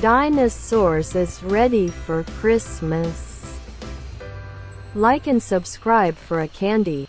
Dinosaurs is ready for Christmas. Like and subscribe for a candy.